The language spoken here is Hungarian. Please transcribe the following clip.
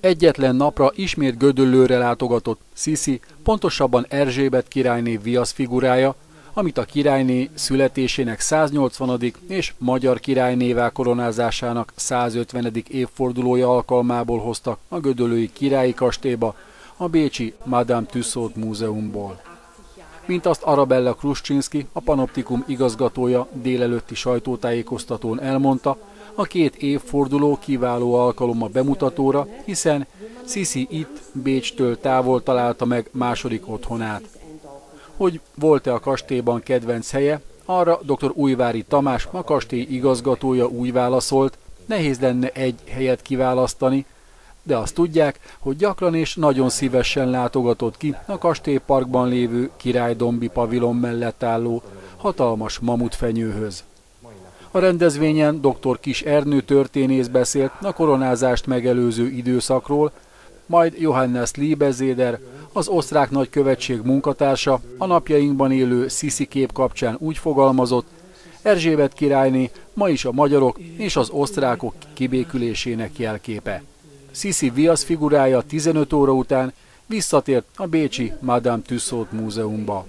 Egyetlen napra ismét Gödöllőre látogatott Sisi, pontosabban Erzsébet királyné viasz figurája, amit a királyné születésének 180. és magyar királynévá koronázásának 150. évfordulója alkalmából hoztak a Gödöllői királyi kastélyba, a Bécsi Madame Tussaud múzeumból. Mint azt Arabella Krusczynski, a Panoptikum igazgatója délelőtti sajtótájékoztatón elmondta, a két évforduló kiváló alkalom a bemutatóra, hiszen Sisi itt Bécstől távol találta meg második otthonát. Hogy volt-e a kastélyban kedvenc helye, arra dr. Újvári Tamás, a kastély igazgatója úgy válaszolt, nehéz lenne egy helyet kiválasztani, de azt tudják, hogy gyakran és nagyon szívesen látogatott ki a kastélyparkban lévő királydombi pavilon mellett álló hatalmas mamutfenyőhöz. A rendezvényen dr. Kis Ernő történész beszélt a koronázást megelőző időszakról, majd Johannes Liebezéder, az osztrák nagykövetség munkatársa a napjainkban élő Sziszi kép kapcsán úgy fogalmazott, Erzsébet királyné ma is a magyarok és az osztrákok kibékülésének jelképe. Sisi viasz figurája 15 óra után visszatért a Bécsi Madame Tussaud múzeumba.